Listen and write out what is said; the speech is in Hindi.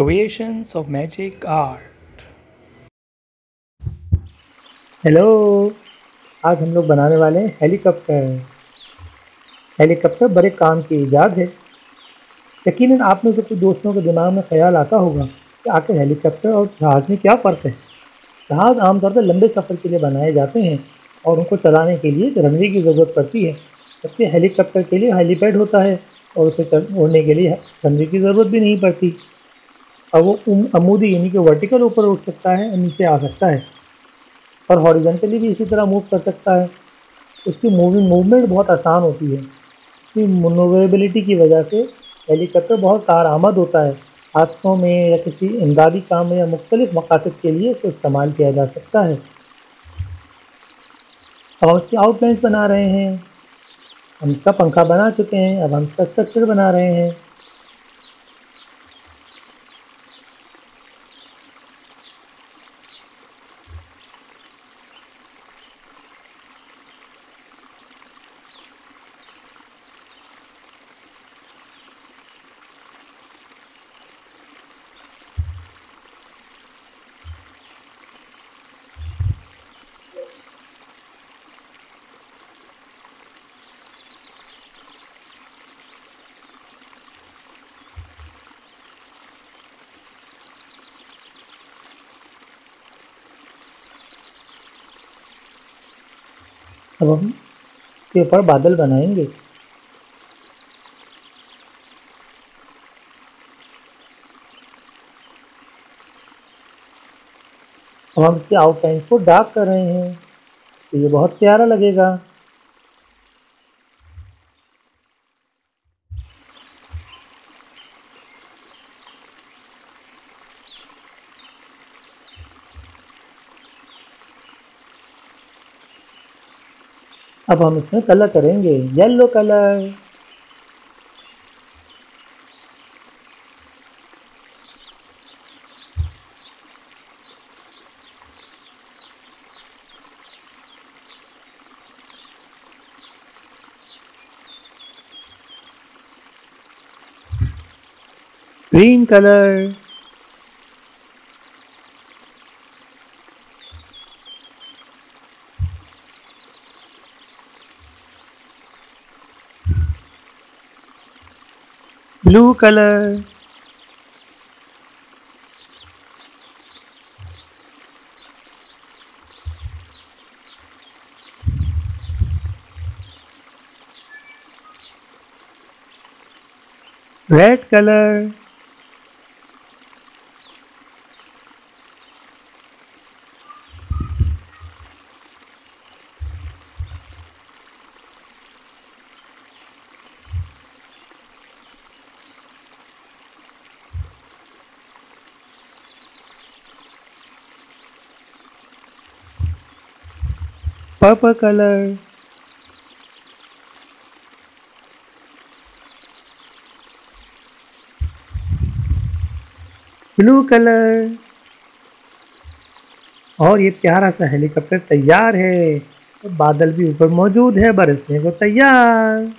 Creations of Magic Art. Hello आज हम लोग बनाने वाले हैं हेलीकॉप्टर हेलीकॉप्टर बड़े काम की ईजाद है। यकीन आप में से कुछ दोस्तों के दिमाग में ख्याल आता होगा कि आखिर हेलीकॉप्टर और जहाज़ में क्या फ़र्क है। जहाज़ आमतौर पर लंबे सफ़र के लिए बनाए जाते हैं और उनको चलाने के लिए रनवे की ज़रूरत पड़ती है। जबकि हेलीकॉप्टर के लिए हेलीपैड होता है और उसे उड़ने के लिए रनवे की ज़रूरत भी नहीं पड़ती। और वो अमूदी यानी कि वर्टिकल ऊपर उठ सकता है, नीचे आ सकता है। और हॉरिजेंटली भी इसी तरह मूव कर सकता है। उसकी मूविंग मूवमेंट बहुत आसान होती है। इसकी मनोवेबिलिटी की वजह से हेलीकॉप्टर बहुत कारआमद होता है। हादसों में या किसी इमदादी काम में या मुख्तलिफ़ मकासद के लिए इसको इस्तेमाल किया जा सकता है। अब हम इसकी आउटलाइंस बना रहे हैं। हम इसका पंखा बना चुके हैं। अब हम इसका स्ट्रक्चर बना रहे हैं। अब हम इसके ऊपर बादल बनाएँगे। अब हम इसके आउटलाइन को डार्क कर रहे हैं तो ये बहुत प्यारा लगेगा। अब हम इसमें कलर करेंगे। Yellow colour green colour blue color red color purple color. Blue colour और ये प्यारा सा हेलीकॉप्टर तैयार है। तो बादल भी ऊपर मौजूद है, बरसने को तैयार।